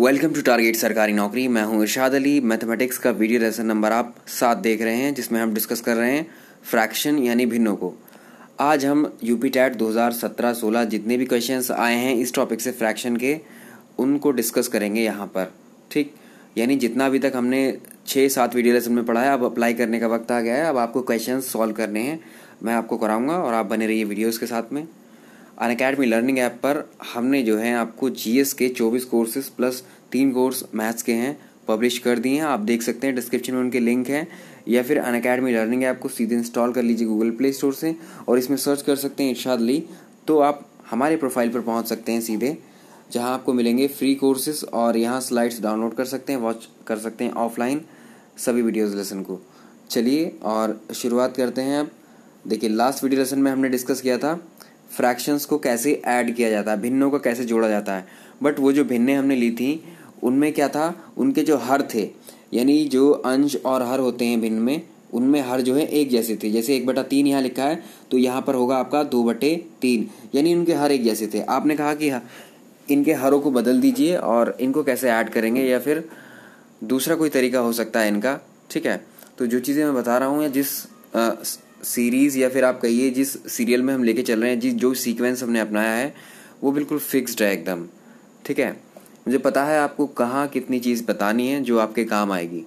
Welcome to target सरकारी नौकरी मैं हूँ इरशाद अली। मैथमेटिक्स का वीडियो लेसन नंबर आप सात देख रहे हैं, जिसमें हम डिस्कस कर रहे हैं फ्रैक्शन यानी भिन्नों को। आज हम यूपी टैट 2017-16 जितने भी क्वेश्चंस आए हैं इस टॉपिक से फ्रैक्शन के, उनको डिस्कस करेंगे यहाँ पर। ठीक? यानी जितना अभी तक हमने छः सात वीडियो लेसन में पढ़ा है, अब अप्लाई करने का वक्त आ गया है। अब आपको क्वेश्चन सॉल्व करने हैं। मैं आपको कराऊँगा और आप बने रहिए वीडियोज़ के साथ में। अन अकेडमी लर्निंग ऐप पर हमने जो है आपको जीएस के 24 कोर्सेज प्लस तीन कोर्स मैथ्स के हैं पब्लिश कर दिए हैं। आप देख सकते हैं डिस्क्रिप्शन में उनके लिंक हैं। या फिर अन अकेडमी लर्निंग ऐप को सीधे इंस्टॉल कर लीजिए गूगल प्ले स्टोर से और इसमें सर्च कर सकते हैं इर्शाद ली तो आप हमारे प्रोफ़ाइल पर पहुँच सकते हैं सीधे, जहाँ आपको मिलेंगे फ्री कोर्सेज और यहाँ स्लाइड्स डाउनलोड कर सकते हैं वॉच कर सकते हैं ऑफलाइन सभी वीडियोज़ लेसन को। चलिए और शुरुआत करते हैं अब। देखिए लास्ट वीडियो लेसन में हमने डिस्कस किया था। फ्रैक्शंस को कैसे ऐड किया जाता है, भिन्नों को कैसे जोड़ा जाता है। बट वो जो भिन्नें हमने ली थी, उनमें क्या था? उनके जो हर थे, यानी जो अंश और हर होते हैं भिन्न में, उनमें हर जो है एक जैसे थे। जैसे एक बटा तीन यहाँ लिखा है तो यहाँ पर होगा आपका दो बटे तीन। यानी उनके हर एक जैसे थे। आपने कहा कि इनके हरों को बदल दीजिए और इनको कैसे ऐड करेंगे या फिर दूसरा कोई तरीका हो सकता है इनका, ठीक है? तो जो चीज़ें मैं बता रहा हूँ या जिस सीरीज़ या फिर आप कहिए जिस सीरियल में हम लेके चल रहे हैं, जिस, जो सीक्वेंस हमने अपनाया है, वो बिल्कुल फिक्स्ड है एकदम। ठीक है? मुझे पता है आपको कहाँ कितनी चीज़ बतानी है जो आपके काम आएगी।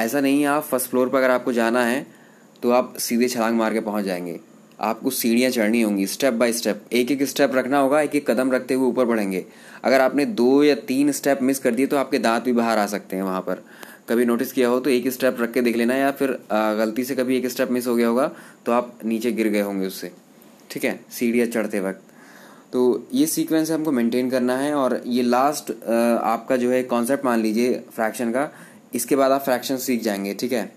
ऐसा नहीं है, आप फ़र्स्ट फ्लोर पर अगर आपको जाना है तो आप सीधे छलांग मार के पहुँच जाएँगे। आपको सीढ़ियाँ चढ़नी होंगी स्टेप बाय स्टेप एक एक स्टेप रखना होगा एक एक कदम रखते हुए ऊपर बढ़ेंगे। अगर आपने दो या तीन स्टेप मिस कर दिए तो आपके दांत भी बाहर आ सकते हैं वहाँ पर। कभी नोटिस किया हो तो एक स्टेप रख के देख लेना या फिर गलती से कभी एक स्टेप मिस हो गया होगा तो आप नीचे गिर गए होंगे उससे। ठीक है? सीढ़ियाँ चढ़ते वक्त। तो ये सीक्वेंस हमको मेंटेन करना है और ये लास्ट आपका जो है कॉन्सेप्ट मान लीजिए फ्रैक्शन का, इसके बाद आप फ्रैक्शन सीख जाएँगे, ठीक है?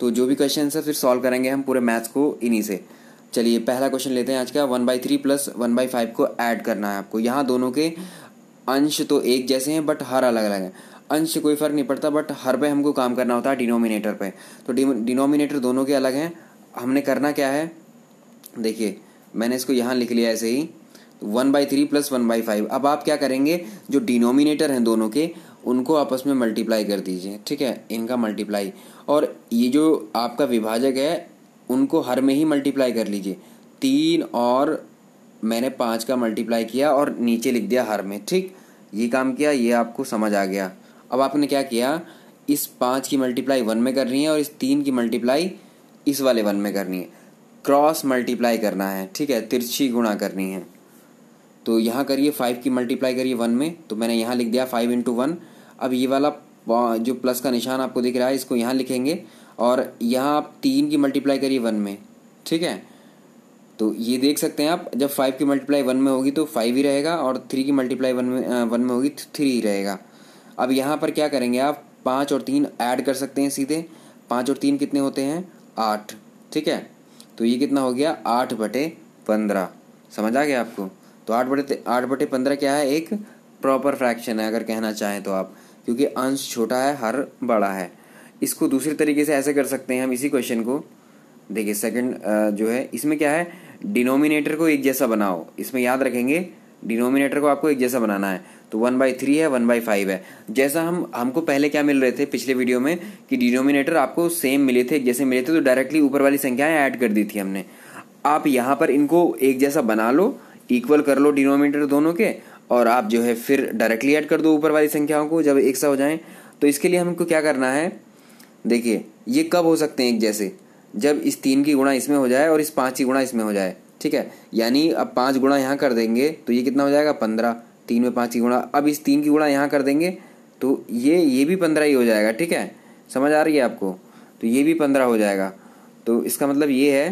तो जो भी क्वेश्चन है फिर सॉल्व करेंगे हम पूरे मैथ्स को इन्हीं से। चलिए, पहला क्वेश्चन लेते हैं आज का one by three plus one by five को ऐड करना है आपको। यहाँ दोनों के अंश तो एक जैसे हैं बट हर अलग अलग हैं। अंश से कोई फ़र्क नहीं पड़ता बट हर पे हमको काम करना होता है डिनोमिनेटर पे। तो डिनोमिनेटर दोनों के अलग हैं। हमने करना क्या है? देखिए, मैंने इसको यहाँ लिख लिया ऐसे ही। One by three plus one by five अब आप क्या करेंगे? जो डिनोमिनेटर हैं दोनों के, उनको आपस में मल्टीप्लाई कर दीजिए। ठीक है? इनका मल्टीप्लाई और ये जो आपका विभाजक है, उनको हर में ही मल्टीप्लाई कर लीजिए। तीन और मैंने पाँच का मल्टीप्लाई किया और नीचे लिख दिया हर में। ठीक? ये काम किया, ये आपको समझ आ गया। अब आपने क्या किया? इस पाँच की मल्टीप्लाई वन में करनी है और इस तीन की मल्टीप्लाई इस वाले वन में करनी है। क्रॉस मल्टीप्लाई करना है, ठीक है? तिरछी गुणा करनी है। तो यहाँ करिए फाइव की मल्टीप्लाई करिए वन में। तो मैंने यहाँ लिख दिया फाइव इंटू वन अब ये वाला जो प्लस का निशान आपको दिख रहा है, इसको यहाँ लिखेंगे। और यहाँ आप तीन की मल्टीप्लाई करिए वन में, ठीक है? तो ये देख सकते हैं आप, जब फाइव की मल्टीप्लाई वन में होगी तो फाइव ही रहेगा और थ्री की मल्टीप्लाई वन में वन में होगी तो थ्री ही रहेगा। अब यहाँ पर क्या करेंगे आप? पाँच और तीन ऐड कर सकते हैं सीधे। पाँच और तीन कितने होते हैं? आठ। ठीक है? तो ये कितना हो गया? आठ बटे पंद्रह। समझ आ गया आपको? तो आठ बटे आठ बटे पंद्रह क्या है? एक प्रॉपर फ्रैक्शन है, अगर कहना चाहें तो आप। क्योंकि अंश छोटा है, हर बड़ा है। इसको दूसरे तरीके से ऐसे कर सकते हैं हम इसी क्वेश्चन को। देखिए सेकंड जो है, इसमें क्या है? डिनोमिनेटर को एक जैसा बनाओ। इसमें याद रखेंगे डिनोमिनेटर को आपको एक जैसा बनाना है। तो वन बाई थ्री है, वन बाई फाइव है। जैसा हम, हमको पहले क्या मिल रहे थे पिछले वीडियो में, कि डिनोमिनेटर आपको सेम मिले थे, जैसे मिले थे तो डायरेक्टली ऊपर वाली संख्याएँ ऐड कर दी थी हमने। आप यहाँ पर इनको एक जैसा बना लो इक्वल कर लो डिनोमिनेटर दोनों के, और आप जो है फिर डायरेक्टली ऐड कर दो ऊपर वाली संख्याओं को, जब एक सा हो जाए। तो इसके लिए हमको क्या करना है, देखिए, ये कब हो सकते हैं एक जैसे? जब इस तीन की गुणा इसमें हो जाए और इस पाँच की गुणा इसमें हो जाए, ठीक है? यानी अब पाँच गुणा यहाँ कर देंगे तो ये कितना हो जाएगा? पंद्रह। तीन में पाँच की गुणा, अब इस तीन की गुणा यहाँ कर देंगे तो ये ये भी पंद्रह ही हो जाएगा, ठीक है? समझ आ रही है आपको? तो ये भी पंद्रह हो जाएगा। तो इसका मतलब ये है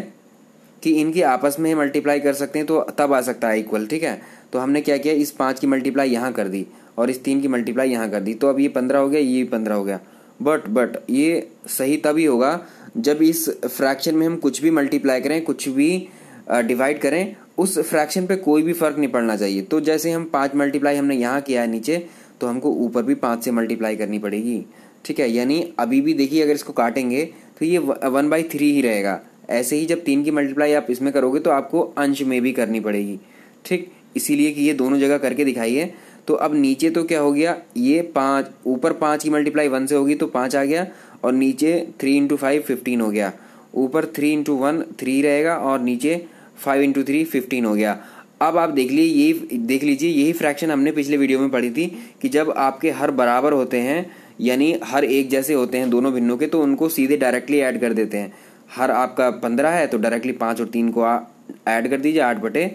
कि इनकी आपस में ही मल्टीप्लाई कर सकते हैं तो तब आ सकता है इक्वल ठीक है? तो हमने क्या किया? इस पाँच की मल्टीप्लाई यहाँ कर दी, और इस तीन की मल्टीप्लाई यहाँ कर दी। तो अब ये पंद्रह हो गया, ये भी पंद्रह हो गया। बट बट ये सही तभी होगा जब इस फ्रैक्शन में हम कुछ भी मल्टीप्लाई करें, कुछ भी डिवाइड करें उस फ्रैक्शन पे कोई भी फ़र्क नहीं पड़ना चाहिए। तो जैसे हम पाँच मल्टीप्लाई हमने यहाँ किया है नीचे तो हमको ऊपर भी पाँच से मल्टीप्लाई करनी पड़ेगी। ठीक है? यानी अभी भी देखिए, अगर इसको काटेंगे तो ये वन बाई थ्री ही रहेगा। ऐसे ही जब तीन की मल्टीप्लाई आप इसमें करोगे तो आपको अंश में भी करनी पड़ेगी। ठीक? इसीलिए कि ये दोनों जगह करके दिखाइए। तो अब नीचे तो क्या हो गया? ये पाँच, ऊपर पाँच की मल्टीप्लाई वन से होगी तो पाँच आ गया। और नीचे थ्री इंटू फाइव फिफ्टीन हो गया। ऊपर थ्री इंटू वन थ्री रहेगा और नीचे फाइव इंटू थ्री फिफ्टीन हो गया। अब आप देख लीजिए यही देख लीजिए, यही फ्रैक्शन हमने पिछले वीडियो में पढ़ी थी कि जब आपके हर बराबर होते हैं, यानी हर एक जैसे होते हैं दोनों भिन्नों के तो उनको सीधे डायरेक्टली ऐड कर देते हैं। हर आपका पंद्रह है तो डायरेक्टली पाँच और तीन को ऐड कर दीजिए, आठ बटे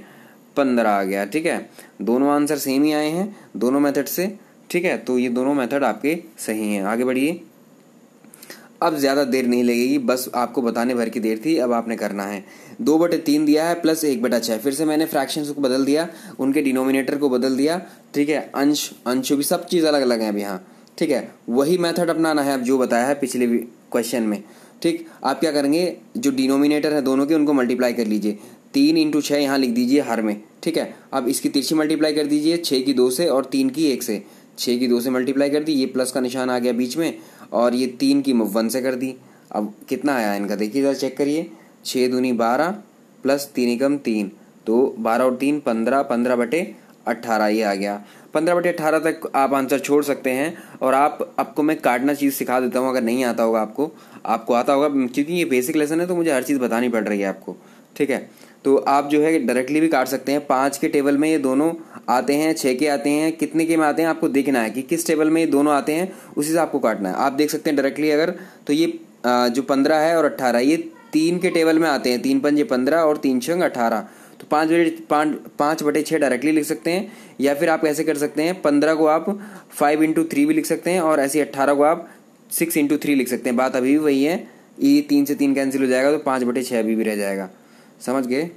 पंद्रह आ गया, ठीक है? दोनों आंसर सेम ही आए हैं, दोनों मेथड से, ठीक है? तो ये दोनों मेथड आपके सही हैं। आगे बढ़िए। अब ज़्यादा देर नहीं लगेगी, बस आपको बताने भर की देर थी, अब आपने करना है। दो बटे तीन दिया है, प्लस एक बटा छः फिर से मैंने फ्रैक्शंस को बदल दिया, उनके डिनोमिनेटर को बदल दिया, ठीक है? अंश अंश भी सब चीज़ अलग अलग है अब यहाँ, ठीक है? वही मेथड अपनाना है, अब जो बताया है पिछले क्वेश्चन में, ठीक? आप क्या करेंगे, जो डिनोमिनेटर है दोनों के, उनको मल्टीप्लाई कर लीजिए। तीन इंटू छः यहाँ लिख दीजिए हर में, ठीक है? अब इसकी तिरछी मल्टीप्लाई कर दीजिए छः की दो से और तीन की एक से। छः की दो से मल्टीप्लाई कर दी, ये प्लस का निशान आ गया बीच में और ये तीन की वन से कर दी। अब कितना आया इनका? देखिए, ज़रा चेक करिए। छः दूनी बारह प्लस तीन एकम तीन। तो बारह और तीन, पंद्रह पंद्रह बटे अट्ठारह ये आ गया। पंद्रह बटे अट्ठारह तक आप आंसर छोड़ सकते हैं और आप, आपको मैं काटना चीज़ सिखा देता हूँ, अगर नहीं आता होगा आपको। आपको आता होगा, क्योंकि ये बेसिक लेसन है तो मुझे हर चीज़ बतानी पड़ रही है आपको। ठीक है? तो आप जो है डायरेक्टली भी काट सकते हैं। पाँच के टेबल में ये दोनों आते हैं छः के आते हैं। कितने के में आते हैं, आपको देखना है कि किस टेबल में ये दोनों आते हैं, उसी से आपको काटना है। आप देख सकते हैं डायरेक्टली अगर तो ये जो पंद्रह है और अट्ठारह, ये तीन के टेबल में आते हैं। तीन पंजे पंद्रह और तीन छंग अठारह तो पाँच बटे पाँच पाँच बटे छः डायरेक्टली लिख सकते हैं, या फिर आप ऐसे कर सकते हैं, पंद्रह को आप फाइव इंटू थ्री भी लिख सकते हैं और ऐसे अट्ठारह को आप सिक्स इंटू थ्री लिख सकते हैं। बात अभी भी वही है, ये तीन से तीन कैंसिल हो जाएगा तो पाँच बटे छः अभी भी रह जाएगा। समझ गए?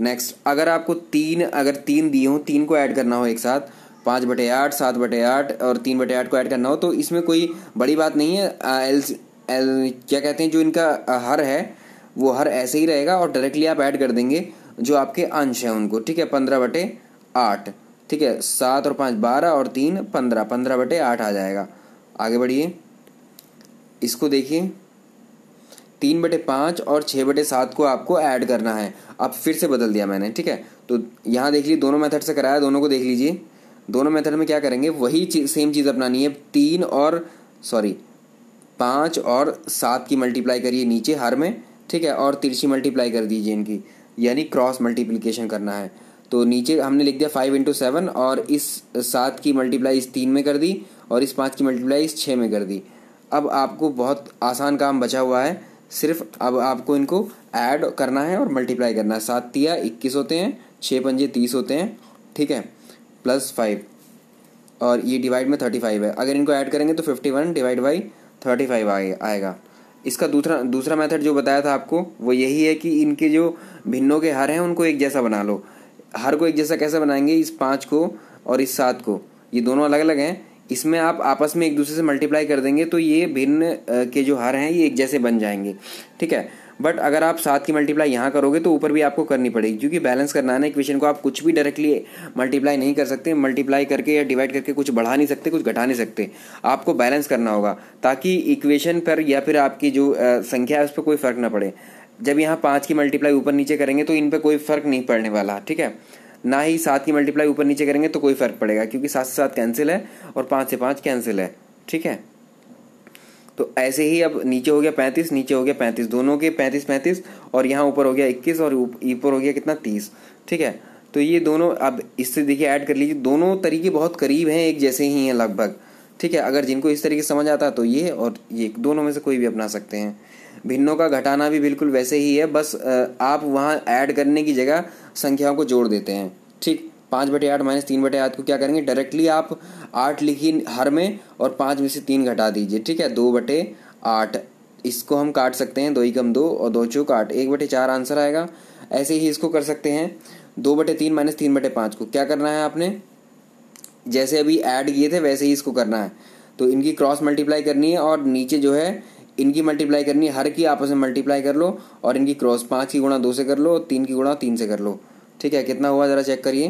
नेक्स्ट अगर आपको तीन, अगर तीन दिए हों, तीन को ऐड करना हो एक साथ, पाँच बटे आठ, सात बटे आठ और तीन बटे आठ को ऐड करना हो तो इसमें कोई बड़ी बात नहीं है। एल एल क्या कहते हैं, जो इनका हर है, वो हर ऐसे ही रहेगा और डायरेक्टली आप ऐड कर देंगे जो आपके अंश हैं उनको, ठीक है? पंद्रह बटे आठ, ठीक है? सात और पाँच बारह और तीन, पंद्रह पंद्रह बटे आठ आ जाएगा। आगे बढ़िए। इसको देखिए। तीन बटे पाँच और छः बटे सात को आपको ऐड करना है। अब फिर से बदल दिया मैंने ठीक है? तो यहाँ देख लीजिए दोनों मेथड से कराया दोनों को देख लीजिए। दोनों मेथड में क्या करेंगे? वही चीज़, सेम चीज़ अपनानी है। तीन और सॉरी पाँच और सात की मल्टीप्लाई करिए नीचे हर में ठीक है? और तिरछी मल्टीप्लाई कर दीजिए इनकी यानी क्रॉस मल्टीप्लिकेशन करना है। तो नीचे हमने लिख दिया फाइव इंटू सेवन और इस सात की मल्टीप्लाई इस तीन में कर दी और इस पाँच की मल्टीप्लाई इस छः में कर दी। अब आपको बहुत आसान काम बचा हुआ है। सिर्फ़ अब आपको इनको ऐड करना है और मल्टीप्लाई करना है। सात तिया, इक्कीस होते हैं छः पंजे, तीस होते हैं, ठीक है? प्लस फाइव और ये डिवाइड में थर्टी फाइव है। अगर इनको ऐड करेंगे तो fifty one divide by thirty five आएगा। इसका दूसरा दूसरा मेथड जो बताया था आपको, वो यही है कि इनके जो भिन्नों के हर हैं, उनको एक जैसा बना लो। हर को एक जैसा कैसे बनाएँगे? इस पाँच को और इस सात को। ये दोनों अलग अलग हैं। इसमें आप आपस में एक दूसरे से मल्टीप्लाई कर देंगे तो ये भिन्न के जो हर हैं, ये एक जैसे बन जाएँगे। ठीक है? बट अगर आप सात की मल्टीप्लाई यहाँ करोगे तो ऊपर भी आपको करनी पड़ेगी, क्योंकि बैलेंस करना है ना इक्वेशन को, आप कुछ भी डायरेक्टली मल्टीप्लाई नहीं कर सकते। मल्टीप्लाई करके या डिवाइड करके कुछ बढ़ा नहीं सकते, कुछ घटा नहीं सकते। आपको बैलेंस करना होगा, ताकि इक्वेशन पर या फिर आपकी जो संख्या है, उस पर कोई फ़र्क ना पड़े। जब यहाँ पाँच की मल्टीप्लाई ऊपर नीचे करेंगे तो इन पर कोई फ़र्क नहीं पड़ने वाला। ठीक है? ना ही सात की मल्टीप्लाई ऊपर नीचे करेंगे तो कोई फ़र्क पड़ेगा, क्योंकि सात से सात कैंसिल है और पाँच से पाँच कैंसिल है। ठीक है? तो ऐसे ही अब नीचे हो गया पैंतीस, नीचे हो गया पैंतीस। दोनों के पैंतीस पैंतीस और यहाँ ऊपर हो गया इक्कीस और ऊपर हो गया कितना? तीस। ठीक है? तो ये दोनों अब इससे देखिए ऐड कर लीजिए। दोनों तरीके बहुत करीब हैं, एक जैसे ही हैं लगभग। ठीक है? अगर जिनको इस तरीके से समझ आता है तो ये और ये, दोनों में से कोई भी अपना सकते हैं। भिन्नों का घटाना भी बिल्कुल वैसे ही है, बस आप वहाँ ऐड करने की जगह संख्याओं को जोड़ देते हैं। ठीक, पाँच बटे आठ माइनस तीन बटे आठ को क्या करेंगे? डायरेक्टली आप आठ लिखिए हर में और पाँच में से तीन घटा दीजिए, ठीक है? दो बटे आठ, इसको हम काट सकते हैं, दो ही कम दो और दो चौक आठ, एक बटे चार आंसर आएगा। ऐसे ही इसको कर सकते हैं, दो बटे तीन माइनस तीन बटे पाँच को। क्या करना है आपने? जैसे अभी ऐड किए थे, वैसे ही इसको करना है। तो इनकी क्रॉस मल्टीप्लाई करनी है और नीचे जो है इनकी मल्टीप्लाई करनी है, हर की आपस में मल्टीप्लाई कर लो और इनकी क्रॉस पाँच की गुणा दो से कर लो तीन की गुणा तीन से कर लो। ठीक है? कितना हुआ? ज़रा चेक करिए।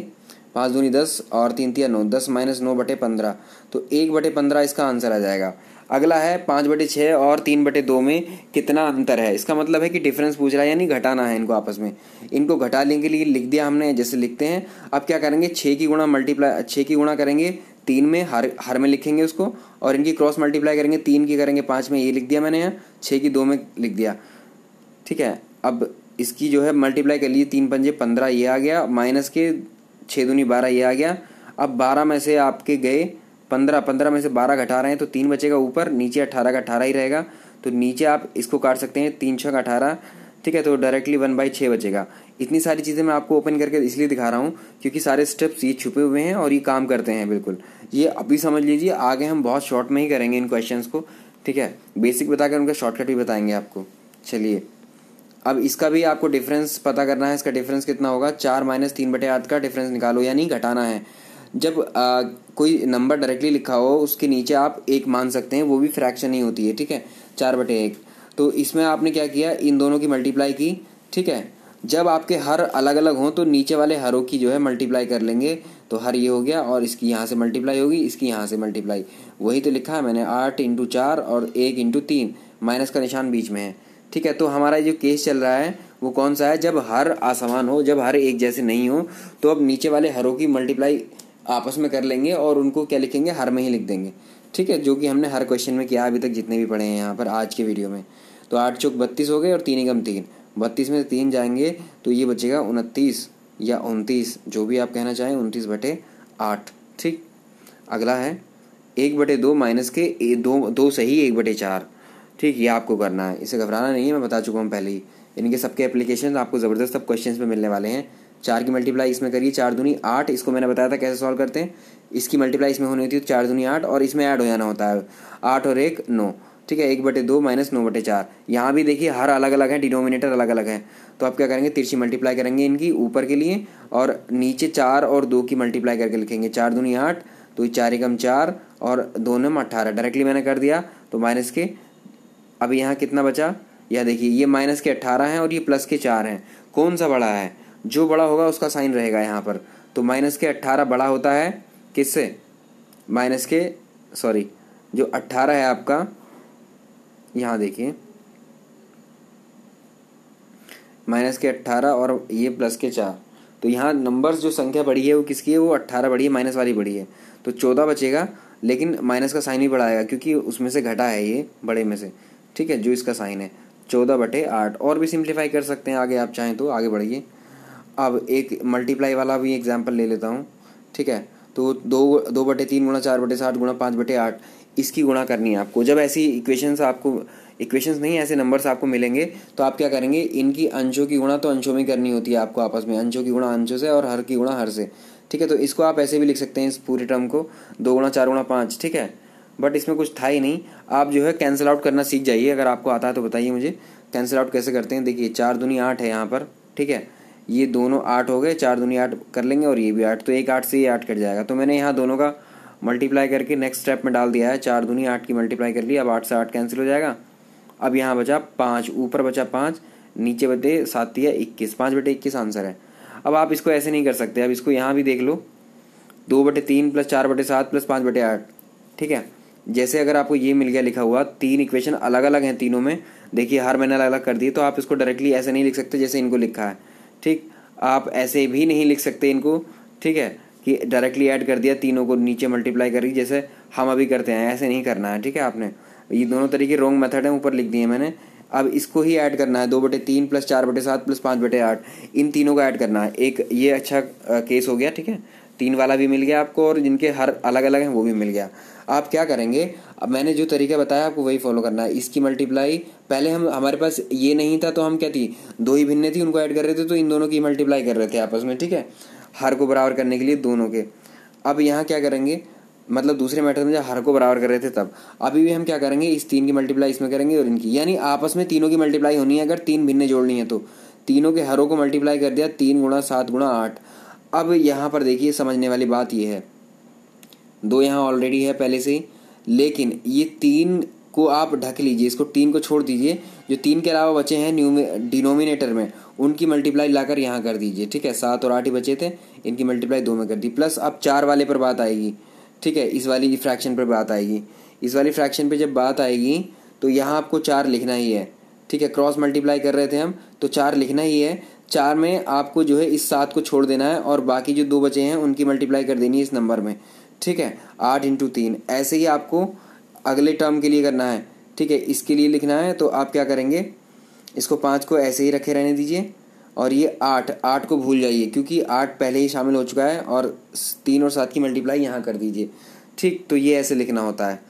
पाँच दूनी दस और तीन तीन नौ। दस माइनस नौ बटे पंद्रह। तो एक बटे पंद्रह इसका आंसर आ जाएगा। अगला है पाँच बटे छः और तीन बटे दो में कितना अंतर है? इसका मतलब है कि डिफरेंस पूछ रहा है, यानी घटाना है इनको आपस में। इनको घटाने के लिए लिख दिया हमने, जैसे लिखते हैं। अब क्या करेंगे? छः की गुणा मल्टीप्लाई छः की गुणा करेंगे। तीन में, हर हर में लिखेंगे उसको और इनकी क्रॉस मल्टीप्लाई करेंगे, तीन की करेंगे, पाँच में ये लिख दिया मैंने यहाँ छः की दो में लिख दिया। ठीक है? अब इसकी जो है मल्टीप्लाई कर लीजिए, तीन पंजे पंद्रह ये आ गया, माइनस के छः दूनी बारह ये आ गया। अब बारह में से आपके गए पंद्रह पंद्रह में से बारह घटा रहे हैं तो तीन बचेगा ऊपर, नीचे अट्ठारह का अठारह ही रहेगा। तो नीचे आप इसको काट सकते हैं, तीन छः का अठारह ठीक है तो डायरेक्टली वन बाई छः बचेगा। इतनी सारी चीज़ें मैं आपको ओपन करके इसलिए दिखा रहा हूँ क्योंकि सारे स्टेप्स ये छुपे हुए हैं और ये काम करते हैं बिल्कुल। ये अभी समझ लीजिए आगे हम बहुत शॉर्ट में ही करेंगे इन क्वेश्चंस को ठीक है? बेसिक बताकर उनका शॉर्टकट भी बताएँगे आपको। चलिए। अब इसका भी आपको डिफरेंस पता करना है इसका डिफरेंस कितना होगा? चार माइनस तीन बटे आठ का डिफरेंस निकालो यानी घटाना है। जब आ, कोई नंबर डायरेक्टली लिखा हो उसके नीचे आप एक मान सकते हैं वो भी फ्रैक्शन ही होती है ठीक है? चार बटे एक। तो इसमें आपने क्या किया? इन दोनों की मल्टीप्लाई की, ठीक है? जब आपके हर अलग अलग हों तो नीचे वाले हरों की जो है मल्टीप्लाई कर लेंगे। तो हर ये हो गया और इसकी यहाँ से मल्टीप्लाई होगी, इसकी यहाँ से मल्टीप्लाई वही तो लिखा है मैंने, आठ इंटू चार और एक इंटू तीन, माइनस का निशान बीच में है। ठीक है तो हमारा जो केस चल रहा है, वो कौन सा है? जब हर असमान हो, जब हर एक जैसे नहीं हो तो अब नीचे वाले हरों की मल्टीप्लाई आपस में कर लेंगे और उनको क्या लिखेंगे? हर में ही लिख देंगे। ठीक है जो कि हमने हर क्वेश्चन में किया अभी तक जितने भी पढ़े हैं यहाँ पर आज के वीडियो में। तो आठ चौक बत्तीस हो गए और तीन एकम तीन। बत्तीस में से तीन जाएँगे तो ये बचेगा उनतीस या उनतीस जो भी आप कहना चाहें उनतीस बटे आठ। ठीक? अगला है एक बटे दो माइनस के ए, दो दो सही एक बटे चार। ठीक ये आपको करना है। इसे घबराना नहीं है मैं बता चुका हूँ पहले ही। इनके सबके एप्लीकेशन आपको ज़बरदस्त सब क्वेश्चन में मिलने वाले हैं। चार की मल्टीप्लाई इसमें करिए, चार दूनी आठ, इसको मैंने बताया था कैसे सॉल्व करते हैं। इसकी मल्टीप्लाई इसमें होनी होती है तो चार दूनी आठ और इसमें ऐड हो जाना होता है। आठ और एक, नौ। ठीक है, एक बटे दो माइनस नौ बटे चार। यहाँ भी देखिए, हर अलग अलग है डिनोमिनेटर अलग अलग है। तो आप क्या करेंगे, तिरछी मल्टीप्लाई करेंगे इनकी ऊपर के लिए और नीचे चार और दो की मल्टीप्लाई करके लिखेंगे। चार दूनी आठ तो चार एकम चार और दो नम अट्ठारह डायरेक्टली मैंने कर दिया तो माइनस के, अब यहाँ कितना बचा? यह देखिए, ये माइनस के अट्ठारह हैं और ये प्लस के चार हैं। कौन सा बड़ा है? जो बड़ा होगा उसका साइन रहेगा यहाँ पर। तो माइनस के अट्ठारह बड़ा होता है किससे? माइनस के सॉरी जो अट्ठारह है आपका, यहाँ देखिए। माइनस के अट्ठारह और ये प्लस के चार। तो यहाँ नंबर्स जो संख्या बढ़ी है वो किसकी है? वो अट्ठारह बढ़ी है माइनस वाली बढ़ी है। तो चौदह बचेगा, लेकिन माइनस का साइन भी बढ़ाएगा क्योंकि उसमें से घटा है ये, बड़े में से। ठीक है, जो इसका साइन है। चौदह बटे आठ। और भी सिंप्लीफाई कर सकते हैं, आगे आप चाहें तो आगे बढ़िए। अब एक मल्टीप्लाई वाला भी एग्ज़ाम्पल ले लेता हूँ, ठीक है? तो दो दो बटे तीन गुणा चार बटे साठ गुणा पाँच बटे आठ, इसकी गुणा करनी है आपको। जब ऐसी इक्वेशंस आपको इक्वेशंस नहीं, ऐसे नंबर्स आपको मिलेंगे तो आप क्या करेंगे? इनकी अंशों की गुणा तो अंशों में करनी होती है आपको आपस में, अंशों की गुणा अंशों से और हर की गुणा हर से, ठीक है? तो इसको आप ऐसे भी लिख सकते हैं इस पूरे टर्म को, दो गुणा चार गुणा पाँच, ठीक है? बट इसमें कुछ था ही नहीं। आप जो है कैंसिल आउट करना सीख जाइए, अगर आपको आता है तो बताइए मुझे। कैंसिल आउट कैसे करते हैं? देखिए, चार दूनी आठ है यहाँ पर, ठीक है? ये दोनों आठ हो गए, चार दूनी आठ कर लेंगे और ये भी आठ तो एक आठ से ये आठ कट जाएगा। तो मैंने यहाँ दोनों का मल्टीप्लाई करके नेक्स्ट स्टेप में डाल दिया है। चार दूनी आठ की मल्टीप्लाई कर ली, अब आठ से आठ कैंसिल हो जाएगा। अब यहाँ बचा पाँच, ऊपर बचा पाँच, नीचे बटे सात या इक्कीस। पाँच बटे इक्कीस आंसर है। अब आप इसको ऐसे नहीं कर सकते। अब इसको यहाँ भी देख लो। दो बटे तीन प्लस चार बटे सात प्लस पाँच बटे आठ। ठीक है? जैसे अगर आपको ये मिल गया लिखा हुआ, तीन इक्वेशन अलग अलग हैं तीनों में। देखिए, हर मैंने अलग अलग कर दिए तो आप इसको डायरेक्टली ऐसे नहीं लिख सकते जैसे इनको लिखा है। ठीक? आप ऐसे भी नहीं लिख सकते इनको, ठीक है? कि डायरेक्टली ऐड कर दिया, तीनों को नीचे मल्टीप्लाई करी जैसे हम अभी करते हैं, ऐसे नहीं करना है, ठीक है आपने? ये दोनों तरीके रॉन्ग मेथड है, ऊपर लिख दिए मैंने। अब इसको ही ऐड करना है, दो बटे तीन प्लस चार बटे सात प्लस पाँच बटे आठ, इन तीनों को ऐड करना है। एक ये अच्छा केस हो गया, ठीक है? तीन वाला भी मिल गया आपको और जिनके हर अलग अलग हैं वो भी मिल गया। आप क्या करेंगे? अब मैंने जो तरीका बताया आपको वही फॉलो करना है। इसकी मल्टीप्लाई पहले हम, हमारे पास ये नहीं था तो हम क्या थी? दो ही भिन्न थी, उनको ऐड कर रहे थे तो इन दोनों की मल्टीप्लाई कर रहे थे आपस में, ठीक है? हर को बराबर करने के लिए दोनों के। अब यहाँ क्या करेंगे? मतलब दूसरे मैटर में जब हर को बराबर कर रहे थे तब। अभी भी हम क्या करेंगे? इस तीन की मल्टीप्लाई इसमें करेंगे और इनकी। यानी आपस में तीनों की मल्टीप्लाई होनी है अगर तीन भिन्न जोड़नी है तो। तीनों के हरों को मल्टीप्लाई कर दिया, तीन गुणा सात गुणा आठ। अब यहाँ पर देखिए, समझने वाली बात यह है। दो यहाँ ऑलरेडी है पहले से ही। लेकिन ये तीन को आप ढक लीजिए, इसको तीन को छोड़ दीजिए। जो तीन के अलावा बचे हैं न्यू डिनोमिनेटर में, उनकी मल्टीप्लाई लाकर यहाँ कर दीजिए, ठीक है? सात और आठ ही बचे थे, इनकी मल्टीप्लाई दो में कर दी। प्लस अब चार वाले पर बात आएगी, ठीक है? इस वाली फ्रैक्शन पर बात आएगी। इस वाली फ्रैक्शन पर जब बात आएगी तो यहाँ आपको चार लिखना ही है, ठीक है? क्रॉस मल्टीप्लाई कर रहे थे हम तो चार लिखना ही है। चार में आपको जो है इस सात को छोड़ देना है और बाकी जो दो बचे हैं, उनकी मल्टीप्लाई कर देनी है इस नंबर में। ठीक है? आठ इंटू तीन। ऐसे ही आपको अगले टर्म के लिए करना है। ठीक है? इसके लिए लिखना है तो आप क्या करेंगे? इसको पाँच को ऐसे ही रखे रहने दीजिए और ये आठ आठ को भूल जाइए क्योंकि आठ पहले ही शामिल हो चुका है और तीन और सात की मल्टीप्लाई यहाँ कर दीजिए। ठीक? तो ये ऐसे लिखना होता है।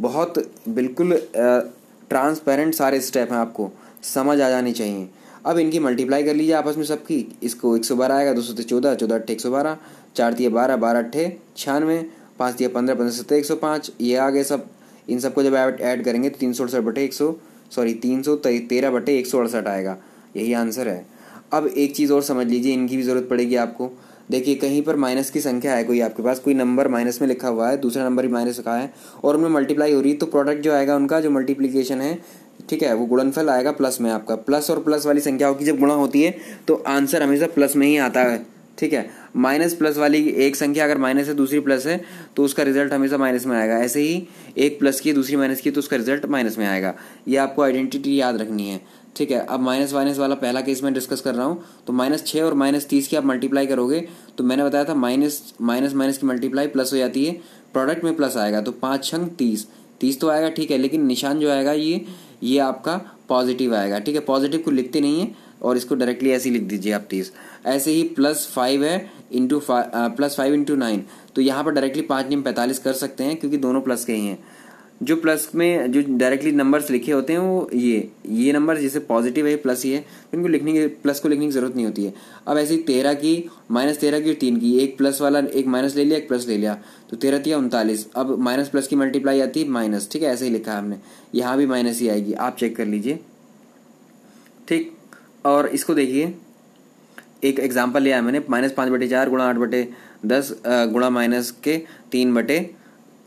बहुत बिल्कुल ट्रांसपेरेंट सारे स्टेप हैं आपको। समझ आ जानी चाहिए। अब इनकी मल्टीप्लाई कर लीजिए आपस में सबकी, इसको एक सौ बारह आएगा, दो सौ चौदह चौदह अट्ठे, एक सौ बारह, चार दिए बारह बारह अट्ठे, छियानवे, पाँच दिया पंद्रह पंद्रह सत्तर, एक सौ पाँच, ये आ गए सब। इन सबको जब ऐड करेंगे तो तीन सौ अड़सठ बटे एक सौ सॉरी तीन सौ तेरह बटे एक सौ अड़सठ आएगा। यही आंसर है। अब एक चीज़ और समझ लीजिए, इनकी भी ज़रूरत पड़ेगी आपको। देखिए, कहीं पर माइनस की संख्या है, कोई आपके पास, कोई नंबर माइनस में लिखा हुआ है, दूसरा नंबर भी माइनस लिखा है, और उनमें मल्टीप्लाई हो रही है तो प्रोडक्ट जो आएगा उनका, जो मल्टीप्लीकेशन है ठीक है, वो गुणनफल आएगा प्लस में आपका। प्लस और प्लस वाली संख्याओं की जब गुणा होती है तो आंसर हमेशा प्लस में ही आता है। ठीक है, माइनस प्लस वाली एक संख्या अगर माइनस है, दूसरी प्लस है तो उसका रिज़ल्ट हमेशा माइनस में आएगा। ऐसे ही एक प्लस की, दूसरी माइनस की तो उसका रिज़ल्ट माइनस में आएगा। ये आपको आइडेंटिटी याद रखनी है। ठीक है, अब माइनस माइनस वाला पहला केस में डिस्कस कर रहा हूँ। तो माइनस छः और माइनस तीस की आप मल्टीप्लाई करोगे तो मैंने बताया था माइनस माइनस माइनस की मल्टीप्लाई प्लस हो जाती है, प्रोडक्ट में प्लस आएगा। तो पाँच छंग तीस। तीस तो आएगा, ठीक है, लेकिन निशान जो आएगा ये ये आपका पॉजिटिव आएगा, ठीक है? पॉजिटिव को लिखते नहीं है और इसको डायरेक्टली ऐसे ही लिख दीजिए आप तीस। ऐसे ही प्लस फाइव है into five plus five into nine तो यहाँ पर डायरेक्टली पाँच नियम पैंतालीस कर सकते हैं क्योंकि दोनों प्लस के ही हैं। जो प्लस में, जो डायरेक्टली नंबर्स लिखे होते हैं, वो ये ये नंबर जैसे पॉजिटिव है प्लस ही है तो इनको लिखने की प्लस को लिखने की ज़रूरत नहीं होती है। अब ऐसे ही तेरह की माइनस तेरह की, तीन की, एक प्लस वाला, एक माइनस ले लिया, एक प्लस ले लिया तो तेरह तिया उनतालीस। अब माइनस प्लस की मल्टीप्लाई आती है माइनस ठीक है, ऐसे ही लिखा है हमने। यहाँ भी माइनस ही आएगी, आप चेक कर लीजिए। ठीक, और इसको देखिए। एक एग्ज़ाम्पल लिया है मैंने माइनस पाँच बटे चार गुणा आठ बटे दस गुणा माइनस के तीन बटे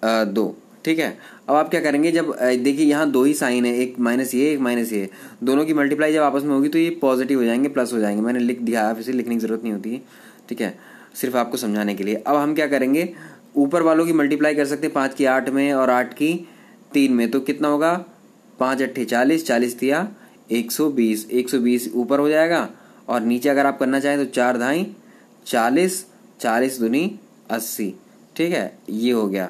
दो, ठीक है? अब आप क्या करेंगे, जब देखिए यहाँ दो ही साइन है, एक माइनस ये एक माइनस ये दोनों की मल्टीप्लाई जब आपस में होगी तो ये पॉजिटिव हो जाएँगे प्लस हो जाएँगे। मैंने लिख दिया, आप इसे लिखने की ज़रूरत नहीं होती है ठीक है? सिर्फ़ आपको समझाने के लिए। अब हम क्या करेंगे, ऊपर वालों की मल्टीप्लाई कर सकते हैं पाँच की आठ में और आठ की तीन में। तो कितना होगा? पाँच अट्ठे चालीस चालीस दिया, एक सौ बीस। एक सौ बीस ऊपर हो जाएगा और नीचे अगर आप करना चाहें तो चार धाई चालीस चालीस दुनी अस्सी। ठीक है? ये हो गया।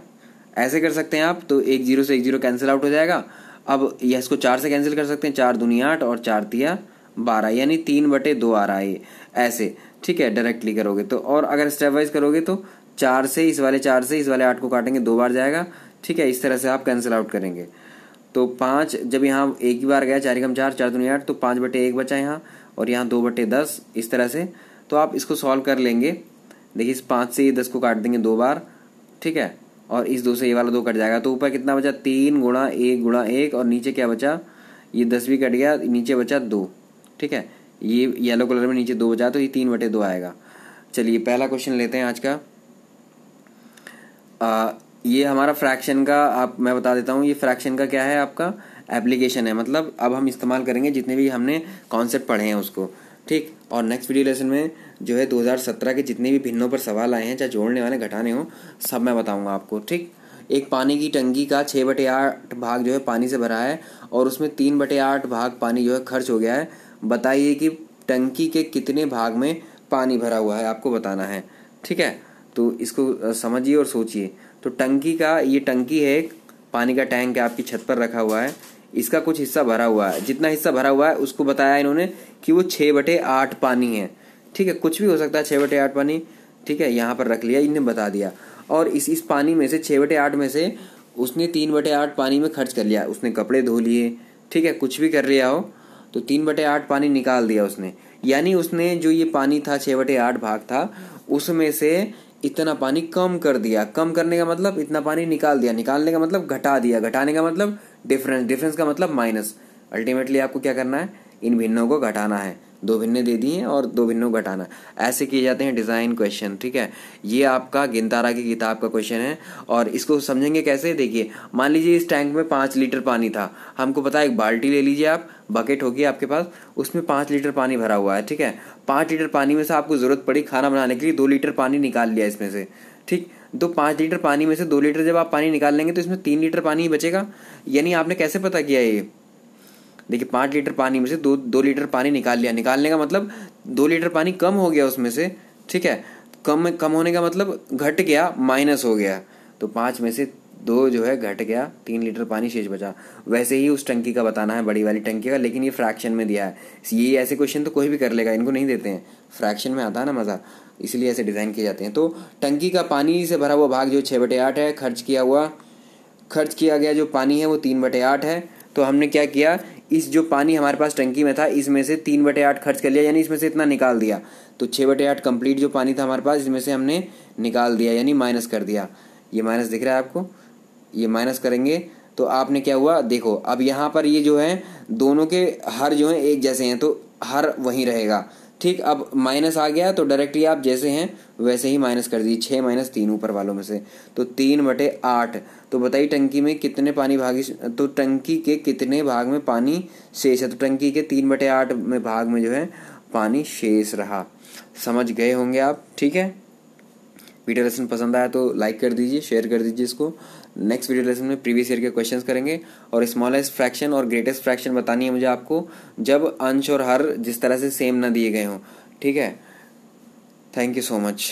ऐसे कर सकते हैं आप तो एक ज़ीरो से एक ज़ीरो कैंसिल आउट हो जाएगा। अब यह इसको चार से कैंसिल कर सकते हैं, चार दुनिया आठ और चार तिया बारह, यानी तीन बटे दो आ रहा है ऐसे, ठीक है डायरेक्टली करोगे तो। और अगर स्टेप वाइज करोगे तो चार से इस वाले चार से इस वाले आठ को काटेंगे, दो बार जाएगा। ठीक है, इस तरह से आप कैंसिल आउट करेंगे। तो पाँच, जब यहाँ एक ही बार गया, चार कम चार चार दुनिया आठ तो पाँच बटे एक बचा यहाँ, और यहाँ दो बटे दस, इस तरह से। तो आप इसको सॉल्व कर लेंगे। देखिए, इस पाँच से ये दस को काट देंगे दो बार। ठीक है और इस दो से ये वाला दो कट जाएगा। तो ऊपर कितना बचा? तीन गुणा एक गुणा एक और नीचे क्या बचा? ये दस भी कट गया नीचे बचा दो। ठीक है? ये येलो कलर में नीचे दो बचा तो ये तीन बटे दो आएगा। चलिए पहला क्वेश्चन लेते हैं आज का। आ, ये हमारा फ्रैक्शन का आप मैं बता देता हूँ ये फ्रैक्शन का क्या है आपका? एप्लीकेशन है। मतलब अब हम इस्तेमाल करेंगे जितने भी हमने कॉन्सेप्ट पढ़े हैं उसको। ठीक? और नेक्स्ट वीडियो लेसन में जो है 2017 के जितने भी भिन्नों पर सवाल आए हैं, चाहे जोड़ने वाले, घटाने हो, सब मैं बताऊँगा आपको, ठीक? एक पानी की टंकी का छः बटे आठ भाग जो है पानी से भरा है और उसमें तीन बटे आठ भाग पानी जो है खर्च हो गया है। बताइए कि टंकी के कितने भाग में पानी भरा हुआ है, आपको बताना है, ठीक है? तो इसको समझिए और सोचिए। तो टंकी का, ये टंकी है एक, पानी का टैंक है, आपकी छत पर रखा हुआ है। इसका कुछ हिस्सा भरा हुआ है। जितना हिस्सा भरा हुआ है, उसको बताया इन्होंने कि वो छः बटे आठ पानी है। ठीक है, कुछ भी हो सकता है छः बटे आठ पानी, ठीक है, यहाँ पर रख लिया, इनने बता दिया। और इस इस पानी में से छः बटे आठ में से, उसने तीन बटे आठ पानी में खर्च कर लिया, उसने कपड़े धो लिए, ठीक है, कुछ भी कर लिया हो तो तीन बटे आठ पानी निकाल दिया उसने। यानी उसने जो ये पानी था छः बटे आठ भाग था, उसमें से इतना पानी कम कर दिया। कम करने का मतलब इतना पानी निकाल दिया। निकालने का मतलब घटा दिया। घटाने का मतलब डिफरेंस डिफरेंस का मतलब माइनस अल्टीमेटली आपको क्या करना है? इन भिन्नों को घटाना है। दो भिन्ने दे दिए और दो भिन्नों को घटाना। ऐसे किए जाते हैं डिज़ाइन क्वेश्चन ठीक है? ये आपका गिनतारा की किताब का क्वेश्चन है और इसको समझेंगे कैसे? देखिए, मान लीजिए इस टैंक में पाँच लीटर पानी था। हमको पता है एक बाल्टी ले लीजिए आप बकेट होगी आपके पास, उसमें पाँच लीटर पानी भरा हुआ है, ठीक है? पाँच लीटर पानी में से आपको ज़रूरत पड़ी खाना बनाने के लिए, दो लीटर पानी निकाल लिया इसमें से, ठीक? तो पाँच लीटर पानी में से दो लीटर जब आप पानी निकाल लेंगे तो इसमें तीन लीटर पानी ही बचेगा। यानी आपने कैसे पता किया ये? देखिए, पाँच लीटर पानी में से दो दो लीटर पानी निकाल लिया। निकालने का मतलब दो लीटर पानी कम हो गया उसमें से, ठीक है? कम कम होने का मतलब घट गया, माइनस हो गया। तो पाँच में से दो जो है घट गया, तीन लीटर पानी शेष बचा। वैसे ही उस टंकी का बताना है, बड़ी वाली टंकी का, लेकिन ये फ्रैक्शन में दिया है। ये ऐसे क्वेश्चन तो कोई भी कर लेगा, इनको नहीं देते हैं। फ्रैक्शन में आता है ना मज़ा, इसलिए ऐसे डिज़ाइन किए जाते हैं। तो टंकी का पानी से भरा हुआ भाग जो छः बटे आठ है, खर्च किया हुआ, खर्च किया गया जो पानी है वो तीन बटे आठ है। तो हमने क्या किया? इस जो पानी हमारे पास टंकी में था, इसमें से तीन बटे आठ खर्च कर लिया, यानी इसमें से इतना निकाल दिया। तो छः बटे आठ कंप्लीट जो पानी था हमारे पास, इसमें से हमने निकाल दिया, यानी माइनस कर दिया। ये माइनस दिख रहा है आपको? ये माइनस करेंगे। तो आपने क्या हुआ? देखो, अब यहाँ पर ये जो है, दोनों के हर जो है एक जैसे हैं तो हर वहीं रहेगा। ठीक, अब माइनस आ गया तो डायरेक्टली आप जैसे हैं, वैसे ही माइनस कर दीजिए छः माइनस तीन ऊपर वालों में से। तो तीन बटे आठ। तो बताइए टंकी में कितने पानी भागी तो टंकी के कितने भाग में पानी शेष है? तो टंकी के तीन बटे आठ में भाग में जो है, पानी शेष रहा। समझ गए होंगे आप, ठीक है? वीडियो लेसन पसंद आया तो लाइक कर दीजिए शेयर कर दीजिए इसको। नेक्स्ट वीडियो लेसन में प्रीवियस ईयर के क्वेश्चन करेंगे और स्मॉलेस्ट फ्रैक्शन और ग्रेटेस्ट फ्रैक्शन बतानी है मुझे आपको जब अंश और हर जिस तरह से सेम ना दिए गए हों। ठीक है? Thank you so much